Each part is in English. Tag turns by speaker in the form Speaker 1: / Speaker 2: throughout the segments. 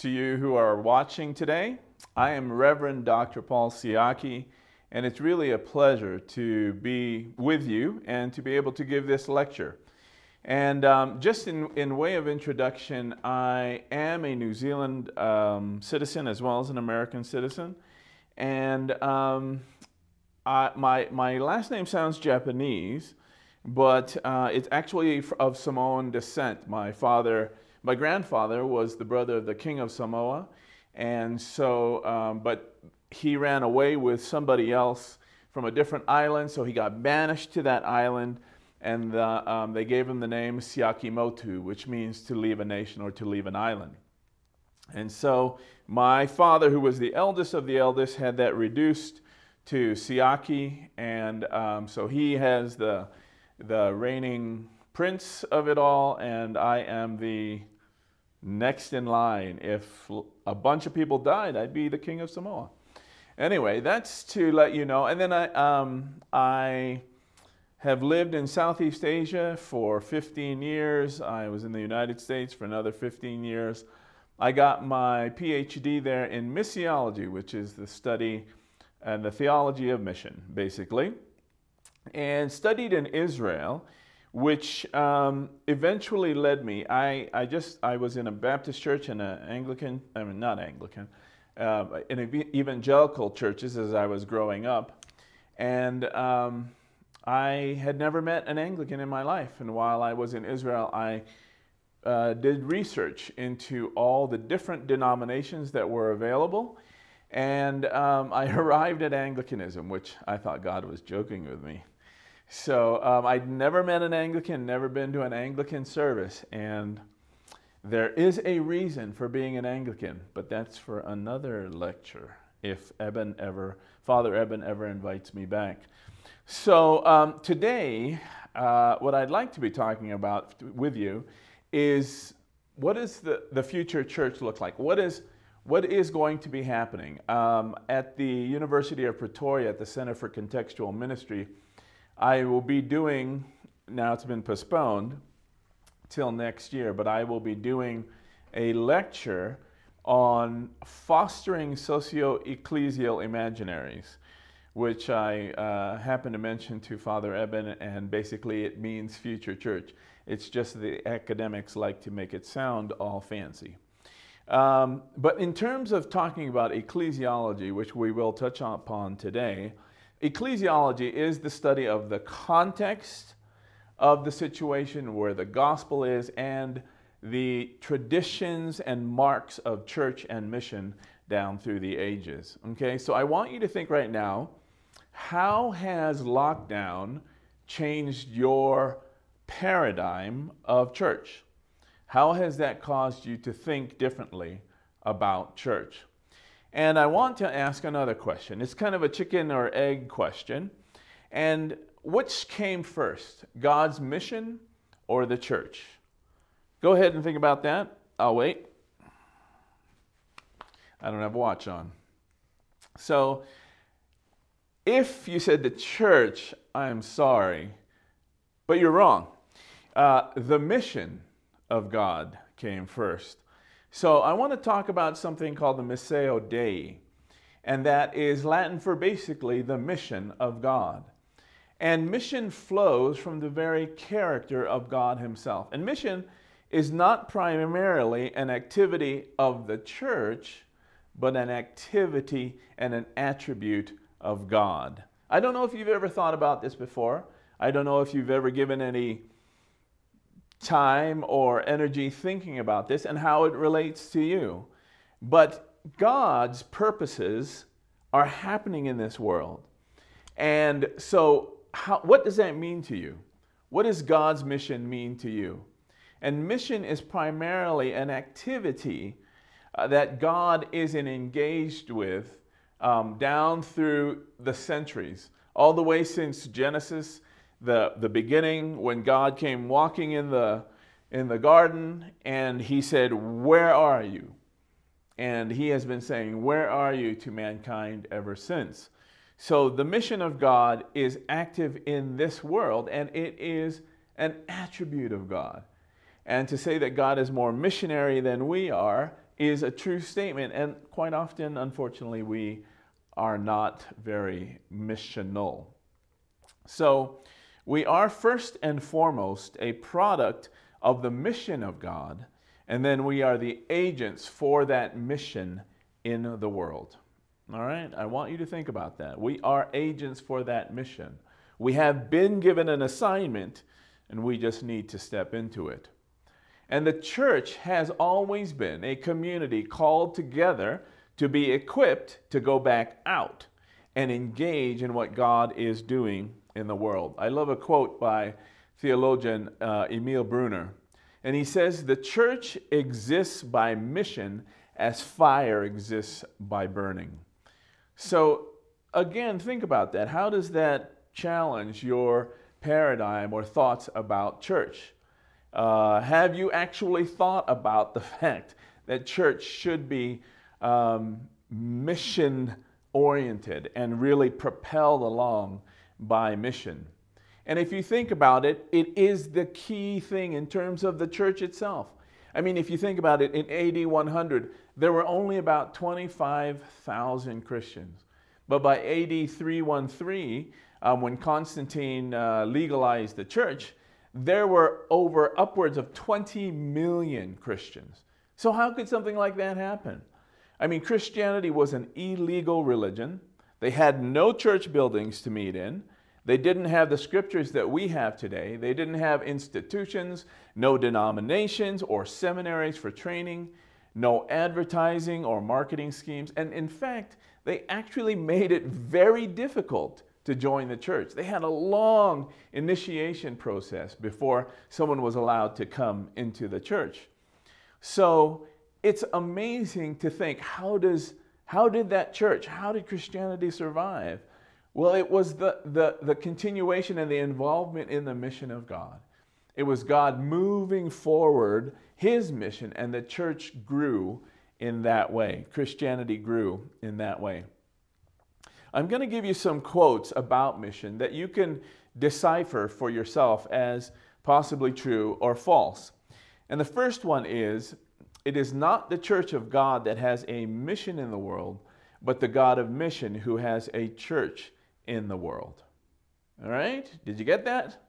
Speaker 1: To you who are watching today. I am Reverend Dr. Paul Siaki, and it's really a pleasure to be with you and to be able to give this lecture. And um, just in, in way of introduction, I am a New Zealand um, citizen as well as an American citizen. And um, I, my, my last name sounds Japanese, but uh, it's actually of Samoan descent. My father my grandfather was the brother of the king of Samoa, and so, um, but he ran away with somebody else from a different island, so he got banished to that island, and the, um, they gave him the name Siakimotu, which means to leave a nation or to leave an island. And so my father, who was the eldest of the eldest, had that reduced to Siaki, and um, so he has the, the reigning prince of it all, and I am the next in line. If a bunch of people died, I'd be the king of Samoa. Anyway, that's to let you know. And then I, um, I have lived in Southeast Asia for 15 years. I was in the United States for another 15 years. I got my PhD there in missiology, which is the study and the theology of mission, basically, and studied in Israel which um, eventually led me. I, I just I was in a Baptist church and an Anglican, I mean not Anglican, uh, in evangelical churches as I was growing up, and um, I had never met an Anglican in my life. And while I was in Israel, I uh, did research into all the different denominations that were available. And um, I arrived at Anglicanism, which I thought God was joking with me. So um, I'd never met an Anglican, never been to an Anglican service, and there is a reason for being an Anglican, but that's for another lecture if Eben ever, Father Eben ever invites me back. So um, today, uh, what I'd like to be talking about with you is what does the, the future church look like? What is, what is going to be happening? Um, at the University of Pretoria, at the Center for Contextual Ministry, I will be doing, now it's been postponed till next year, but I will be doing a lecture on fostering socio-ecclesial imaginaries, which I uh, happen to mention to Father Eben, and basically it means future church. It's just the academics like to make it sound all fancy. Um, but in terms of talking about ecclesiology, which we will touch upon today, Ecclesiology is the study of the context of the situation where the gospel is and the traditions and marks of church and mission down through the ages. Okay, so I want you to think right now how has lockdown changed your paradigm of church? How has that caused you to think differently about church? And I want to ask another question. It's kind of a chicken or egg question. And which came first, God's mission or the church? Go ahead and think about that. I'll wait. I don't have a watch on. So, if you said the church, I'm sorry, but you're wrong. Uh, the mission of God came first. So I want to talk about something called the Missio Dei, and that is Latin for basically the mission of God. And mission flows from the very character of God Himself. And mission is not primarily an activity of the church, but an activity and an attribute of God. I don't know if you've ever thought about this before. I don't know if you've ever given any time or energy thinking about this and how it relates to you. But God's purposes are happening in this world. And so, how, what does that mean to you? What does God's mission mean to you? And mission is primarily an activity uh, that God isn't engaged with um, down through the centuries, all the way since Genesis the, the beginning when God came walking in the, in the garden and he said, Where are you? And he has been saying, Where are you to mankind ever since? So the mission of God is active in this world and it is an attribute of God. And to say that God is more missionary than we are is a true statement, and quite often, unfortunately, we are not very missional. So, we are first and foremost a product of the mission of God, and then we are the agents for that mission in the world. All right? I want you to think about that. We are agents for that mission. We have been given an assignment, and we just need to step into it. And the church has always been a community called together to be equipped to go back out and engage in what God is doing in the world. I love a quote by theologian uh, Emil Brunner, and he says, The church exists by mission as fire exists by burning. So, again, think about that. How does that challenge your paradigm or thoughts about church? Uh, have you actually thought about the fact that church should be um, mission oriented and really propelled along by mission? And if you think about it, it is the key thing in terms of the church itself. I mean, if you think about it, in AD 100, there were only about 25,000 Christians. But by AD 313, um, when Constantine uh, legalized the church, there were over upwards of 20 million Christians. So, how could something like that happen? I mean, Christianity was an illegal religion. They had no church buildings to meet in. They didn't have the scriptures that we have today. They didn't have institutions, no denominations or seminaries for training, no advertising or marketing schemes. And in fact, they actually made it very difficult to join the church. They had a long initiation process before someone was allowed to come into the church. So it's amazing to think how does how did that church, how did Christianity survive? Well, it was the, the, the continuation and the involvement in the mission of God. It was God moving forward his mission, and the church grew in that way. Christianity grew in that way. I'm going to give you some quotes about mission that you can decipher for yourself as possibly true or false. And the first one is It is not the church of God that has a mission in the world, but the God of mission who has a church in the world. All right? Did you get that?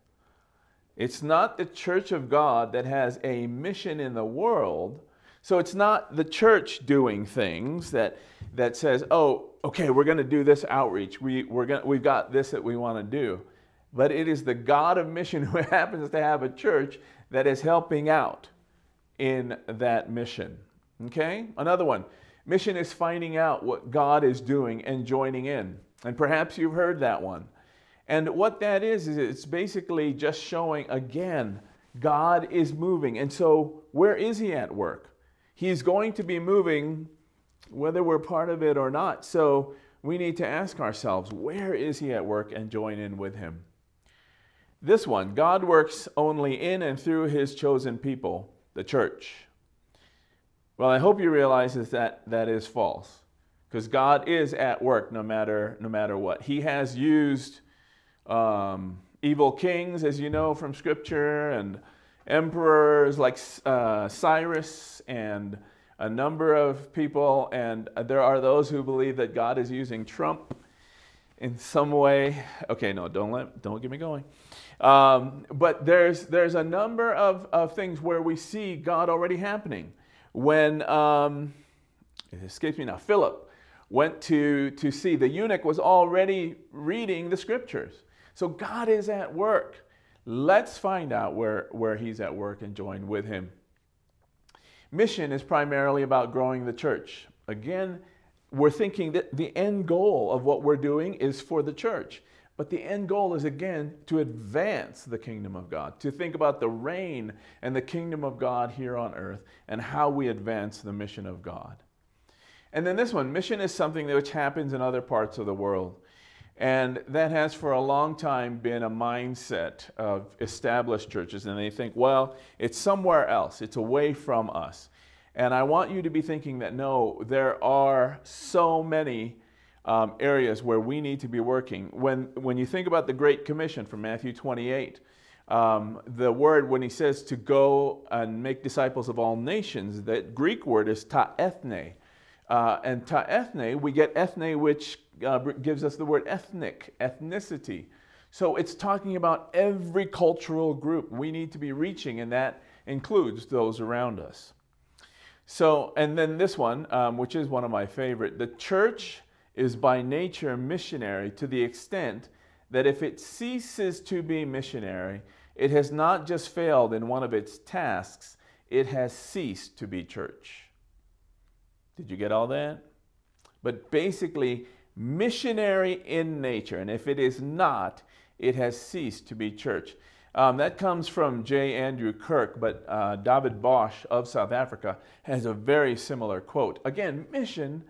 Speaker 1: It's not the church of God that has a mission in the world. So it's not the church doing things that, that says, oh, okay, we're going to do this outreach. We, we're gonna, we've got this that we want to do. But it is the God of mission who happens to have a church that is helping out in that mission. Okay? Another one. Mission is finding out what God is doing and joining in. And perhaps you've heard that one. And what that is, is it's basically just showing again, God is moving. And so, where is He at work? He's going to be moving whether we're part of it or not. So we need to ask ourselves, where is He at work and join in with Him? This one, God works only in and through His chosen people, the church. Well, I hope you realize that that is false because God is at work no matter, no matter what. He has used um, evil kings, as you know from Scripture, and emperors like uh, Cyrus and a number of people, and there are those who believe that God is using Trump in some way. Okay, no, don't let, don't get me going. Um, but there's there's a number of, of things where we see God already happening. When um, it escapes me now, Philip went to to see the eunuch was already reading the scriptures. So God is at work. Let's find out where, where He's at work and join with Him. Mission is primarily about growing the church. Again, we're thinking that the end goal of what we're doing is for the church. But the end goal is again to advance the kingdom of God, to think about the reign and the kingdom of God here on earth and how we advance the mission of God. And then this one mission is something which happens in other parts of the world. And that has for a long time been a mindset of established churches. And they think, well, it's somewhere else, it's away from us. And I want you to be thinking that no, there are so many um, areas where we need to be working. When, when you think about the Great Commission from Matthew 28, Um, the word, when he says to go and make disciples of all nations, that Greek word is ta ethne. Uh, and ta ethne, we get ethne, which uh, gives us the word ethnic, ethnicity. So it's talking about every cultural group we need to be reaching, and that includes those around us. So, and then this one, um, which is one of my favorite the church is by nature missionary to the extent that if it ceases to be missionary, it has not just failed in one of its tasks, it has ceased to be church. Did you get all that? But basically, missionary in nature, and if it is not, it has ceased to be church. Um, that comes from J. Andrew Kirk, but uh, David Bosch of South Africa has a very similar quote. Again, mission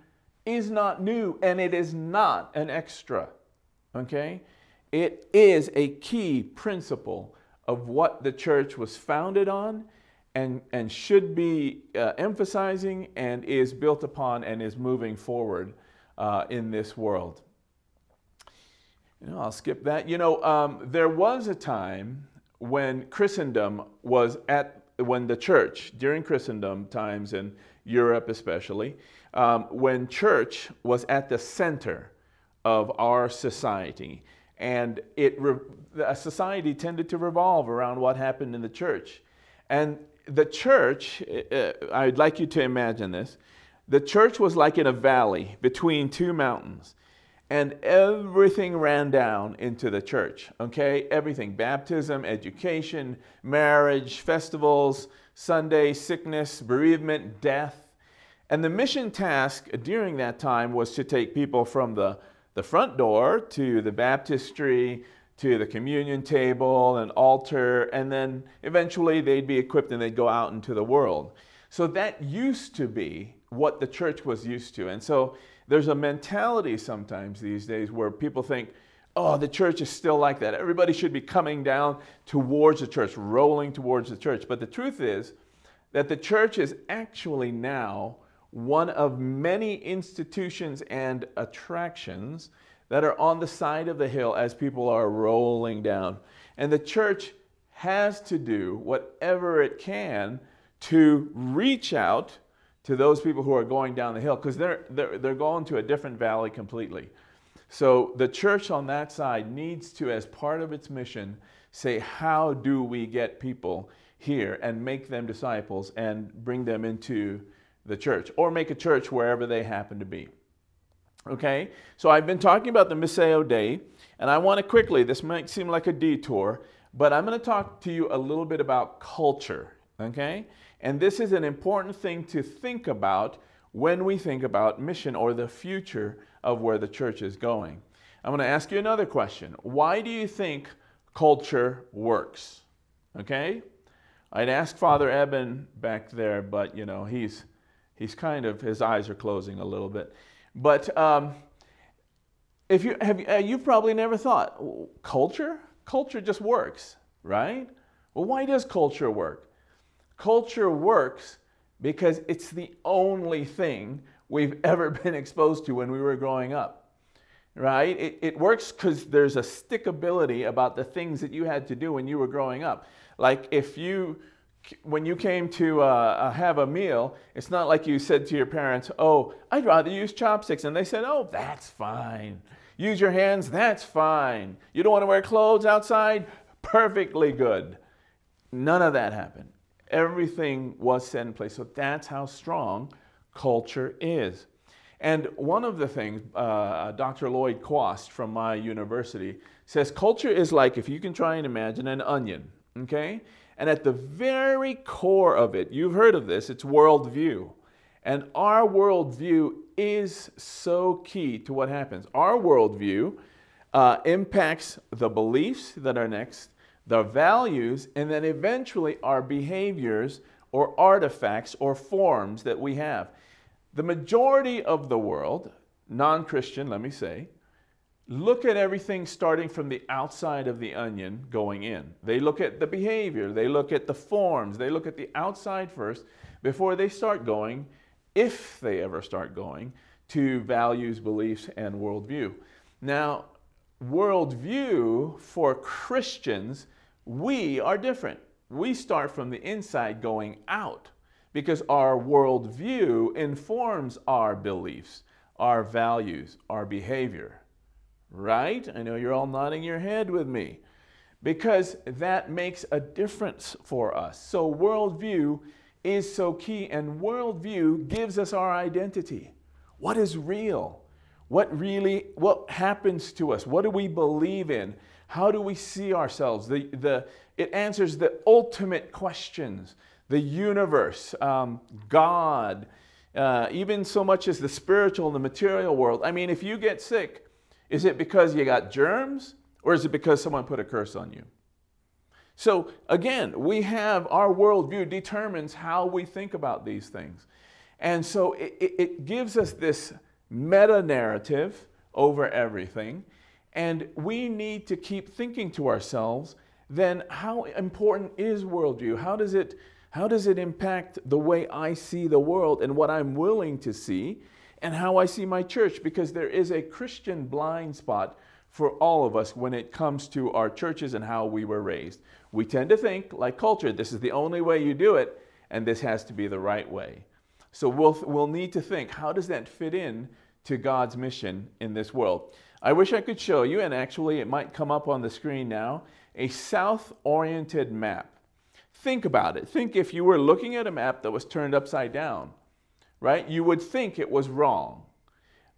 Speaker 1: is not new and it is not an extra. Okay? It is a key principle of what the church was founded on and, and should be uh, emphasizing and is built upon and is moving forward uh, in this world. You know, I'll skip that. You know, um, there was a time when Christendom was at, when the church, during Christendom times in Europe especially, um, when church was at the center of our society. And it society tended to revolve around what happened in the church. And the church, uh, I'd like you to imagine this. The church was like in a valley between two mountains and everything ran down into the church. Okay, everything baptism, education, marriage, festivals, Sunday, sickness, bereavement, death. And the mission task during that time was to take people from the, the front door to the baptistry, to the communion table and altar, and then eventually they'd be equipped and they'd go out into the world. So that used to be what the church was used to. And so there's a mentality sometimes these days where people think, oh, the church is still like that. Everybody should be coming down towards the church, rolling towards the church. But the truth is that the church is actually now one of many institutions and attractions that are on the side of the hill as people are rolling down. And the church has to do whatever it can to reach out to those people who are going down the hill because they're, they're, they're going to a different valley completely. So the church on that side needs to, as part of its mission, say, how do we get people here and make them disciples and bring them into the church or make a church wherever they happen to be. Okay, so I've been talking about the Missio Dei, and I want to quickly, this might seem like a detour, but I'm going to talk to you a little bit about culture. Okay, and this is an important thing to think about when we think about mission or the future of where the church is going. I'm going to ask you another question. Why do you think culture works? Okay? I'd ask Father Eben back there, but you know, he's he's kind of his eyes are closing a little bit. But um, if you have uh, you've probably never thought culture? Culture just works, right? Well, why does culture work? Culture works because it's the only thing we've ever been exposed to when we were growing up, right? It, it works because there's a stickability about the things that you had to do when you were growing up. Like if you, when you came to uh, uh, have a meal, it's not like you said to your parents, oh, I'd rather use chopsticks. And they said, oh, that's fine. Use your hands, that's fine. You don't want to wear clothes outside? Perfectly good. None of that happened. Everything was set in place. So that's how strong culture is. And one of the things, uh, Dr. Lloyd Kwast from my university says culture is like, if you can try and imagine, an onion, okay? And at the very core of it, you've heard of this, it's worldview. And our worldview is so key to what happens. Our worldview uh, impacts the beliefs that are next, the values, and then eventually our behaviors or artifacts or forms that we have. The majority of the world, non Christian, let me say, look at everything starting from the outside of the onion going in. They look at the behavior, they look at the forms, they look at the outside first before they start going, if they ever start going, to values, beliefs, and worldview. Now, worldview for Christians we are different. We start from the inside going out because our worldview informs our beliefs, our values, our behavior. Right? I know you're all nodding your head with me because that makes a difference for us. So, worldview is so key, and worldview gives us our identity. What is real? What really, what happens to us? What do we believe in? How do we see ourselves? The, the, it answers the ultimate questions the universe, um, God, uh, even so much as the spiritual and the material world. I mean, if you get sick, is it because you got germs or is it because someone put a curse on you? So again, we have our worldview determines how we think about these things. And so it, it gives us this meta narrative over everything. And we need to keep thinking to ourselves then how important is worldview? How does it, how does it impact the way I see the world and what I'm willing to see and how I see my church? Because there is a Christian blind spot for all of us when it comes to our churches and how we were raised. We tend to think, like culture, this is the only way you do it, and this has to be the right way. So we'll, we'll need to think, how does that fit in to God's mission in this world? I wish I could show you, and actually it might come up on the screen now, a south-oriented map. Think about it. Think if you were looking at a map that was turned upside down, right? You would think it was wrong.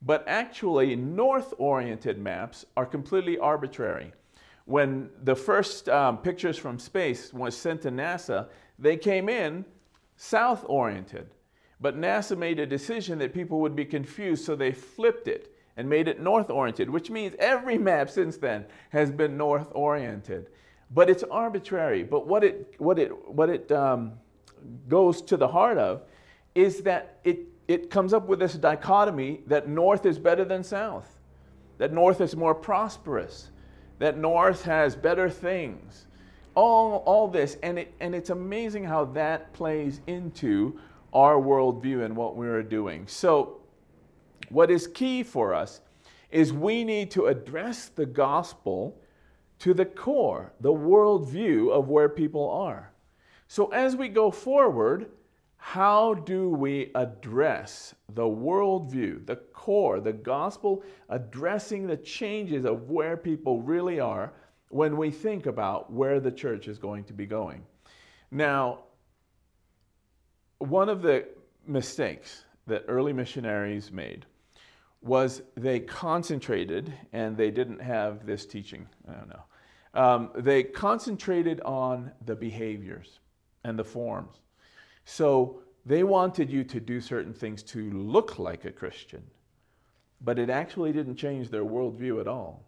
Speaker 1: But actually, north-oriented maps are completely arbitrary. When the first um, pictures from space was sent to NASA, they came in south-oriented. But NASA made a decision that people would be confused, so they flipped it and made it north-oriented, which means every map since then has been north-oriented. But it's arbitrary. But what it, what it, what it um, goes to the heart of is that it, it comes up with this dichotomy that north is better than south, that north is more prosperous, that north has better things. All, all this, and, it, and it's amazing how that plays into our worldview and what we are doing. So what is key for us is we need to address the gospel to the core, the worldview of where people are. So as we go forward, how do we address the worldview, the core, the gospel, addressing the changes of where people really are when we think about where the church is going to be going? Now, one of the mistakes that early missionaries made was they concentrated, and they didn't have this teaching, I don't know. Um, they concentrated on the behaviors and the forms. So they wanted you to do certain things to look like a Christian, but it actually didn't change their worldview at all.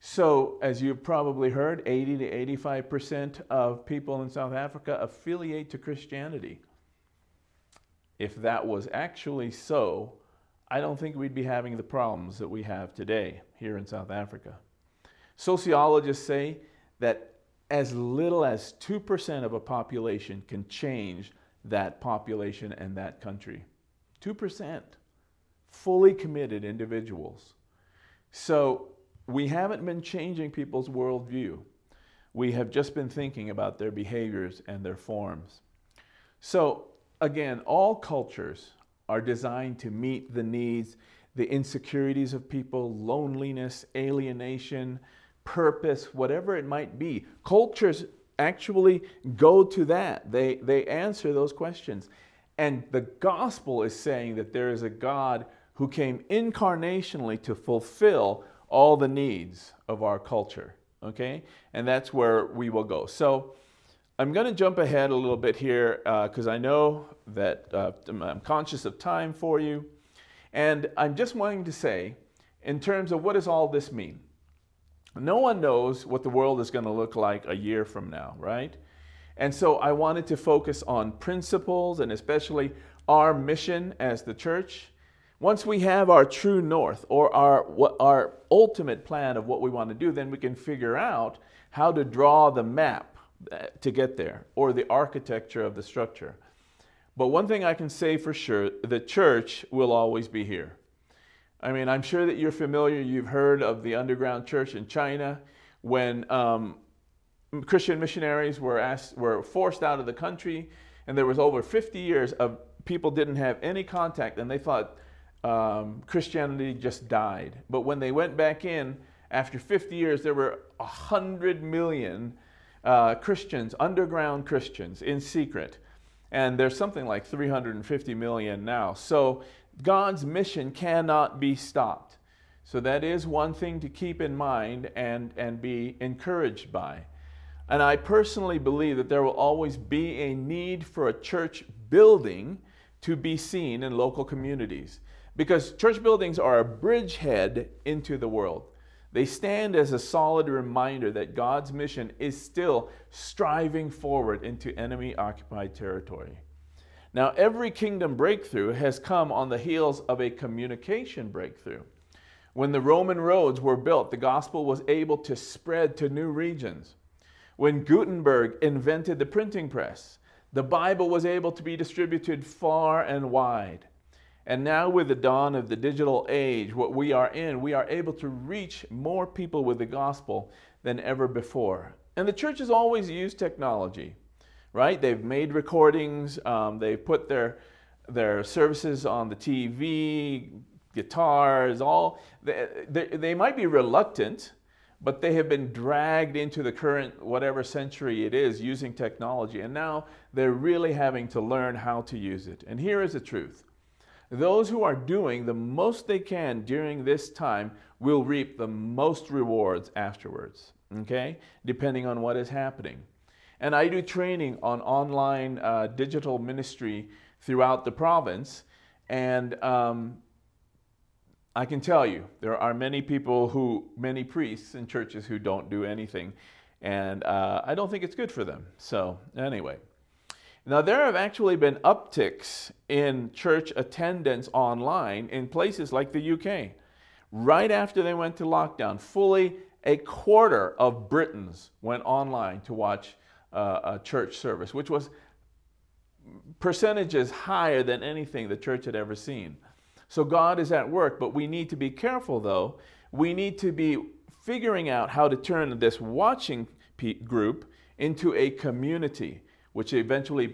Speaker 1: So, as you've probably heard, 80 to 85% of people in South Africa affiliate to Christianity. If that was actually so, I don't think we'd be having the problems that we have today here in South Africa. Sociologists say that as little as 2% of a population can change that population and that country. 2%. Fully committed individuals. So we haven't been changing people's worldview. We have just been thinking about their behaviors and their forms. So again, all cultures are designed to meet the needs, the insecurities of people, loneliness, alienation, purpose, whatever it might be. Cultures actually go to that. They, they answer those questions. And the gospel is saying that there is a God who came incarnationally to fulfill all the needs of our culture. Okay? And that's where we will go. So I'm going to jump ahead a little bit here because uh, I know that uh, I'm conscious of time for you. And I'm just wanting to say, in terms of what does all this mean? No one knows what the world is going to look like a year from now, right? And so I wanted to focus on principles and especially our mission as the church. Once we have our true north or our, what, our ultimate plan of what we want to do, then we can figure out how to draw the map to get there or the architecture of the structure. But one thing I can say for sure, the church will always be here. I mean, I'm sure that you're familiar, you've heard of the underground church in China when um, Christian missionaries were, asked, were forced out of the country, and there was over 50 years of people didn't have any contact, and they thought um, Christianity just died. But when they went back in, after 50 years, there were 100 million uh, Christians, underground Christians, in secret. And there's something like 350 million now. So God's mission cannot be stopped. So that is one thing to keep in mind and, and be encouraged by. And I personally believe that there will always be a need for a church building to be seen in local communities because church buildings are a bridgehead into the world. They stand as a solid reminder that God's mission is still striving forward into enemy occupied territory. Now, every kingdom breakthrough has come on the heels of a communication breakthrough. When the Roman roads were built, the gospel was able to spread to new regions. When Gutenberg invented the printing press, the Bible was able to be distributed far and wide. And now, with the dawn of the digital age, what we are in, we are able to reach more people with the gospel than ever before. And the church has always used technology, right? They've made recordings, um, they've put their, their services on the TV, guitars, all. They, they, they might be reluctant, but they have been dragged into the current whatever century it is using technology. And now they're really having to learn how to use it. And here is the truth those who are doing the most they can during this time will reap the most rewards afterwards, okay? Depending on what is happening. And I do training on online uh, digital ministry throughout the province. And um, I can tell you, there are many people who, many priests in churches who don't do anything. And uh, I don't think it's good for them. So, anyway. Now, there have actually been upticks in church attendance online in places like the UK. Right after they went to lockdown, fully a quarter of Britons went online to watch uh, a church service, which was percentages higher than anything the church had ever seen. So God is at work, but we need to be careful though. We need to be figuring out how to turn this watching group into a community which eventually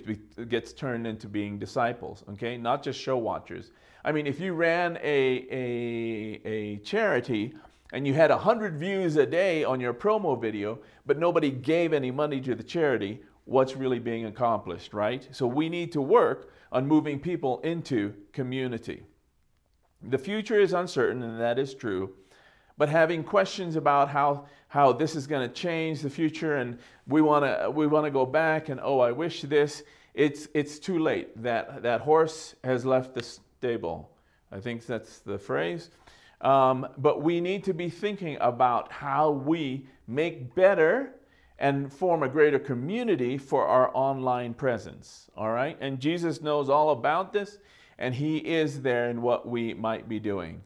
Speaker 1: gets turned into being disciples, okay? Not just show watchers. I mean, if you ran a, a, a charity and you had 100 views a day on your promo video, but nobody gave any money to the charity, what's really being accomplished, right? So we need to work on moving people into community. The future is uncertain, and that is true, but having questions about how how this is going to change the future and we want to we want to go back and oh I wish this. It's it's too late. That that horse has left the stable. I think that's the phrase. Um, but we need to be thinking about how we make better and form a greater community for our online presence all right? And Jesus knows all about this and he is there in what we might be doing.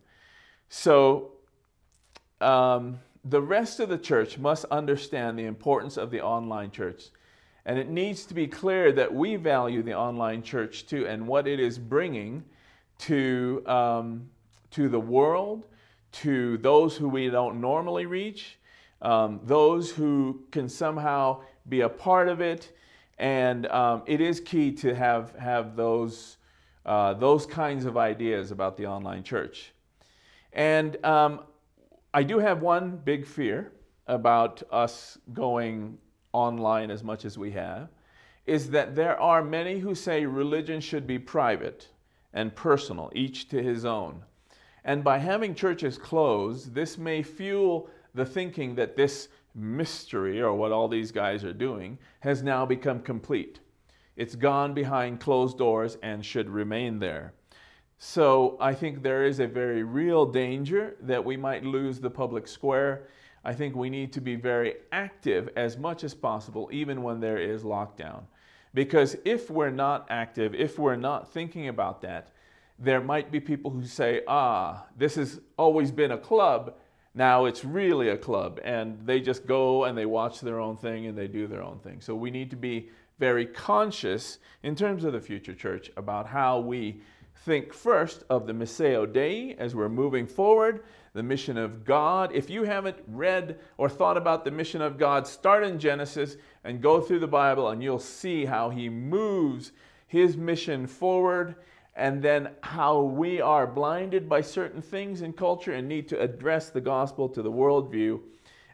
Speaker 1: So um, the rest of the church must understand the importance of the online church. And it needs to be clear that we value the online church too and what it is bringing to, um, to the world, to those who we don't normally reach, um, those who can somehow be a part of it. And um, it is key to have, have those, uh, those kinds of ideas about the online church. And um, I do have one big fear about us going online as much as we have is that there are many who say religion should be private and personal, each to his own. And by having churches closed, this may fuel the thinking that this mystery, or what all these guys are doing, has now become complete. It's gone behind closed doors and should remain there. So I think there is a very real danger that we might lose the public square. I think we need to be very active as much as possible, even when there is lockdown. Because if we're not active, if we're not thinking about that, there might be people who say, ah, this has always been a club, now it's really a club. And they just go and they watch their own thing and they do their own thing. So we need to be very conscious in terms of the future church about how we think first of the Missio Dei as we're moving forward, the mission of God. If you haven't read or thought about the mission of God, start in Genesis and go through the Bible, and you'll see how He moves His mission forward and then how we are blinded by certain things in culture and need to address the gospel to the worldview,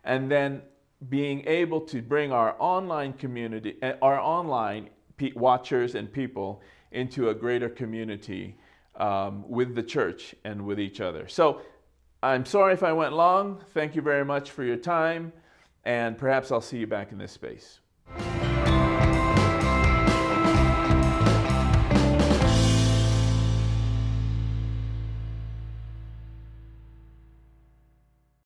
Speaker 1: and then being able to bring our online community, eh, our online watchers and people into a greater community um, with the church and with each other. So I'm sorry if I went long. Thank you very much for your time, and perhaps I'll see you back in this space.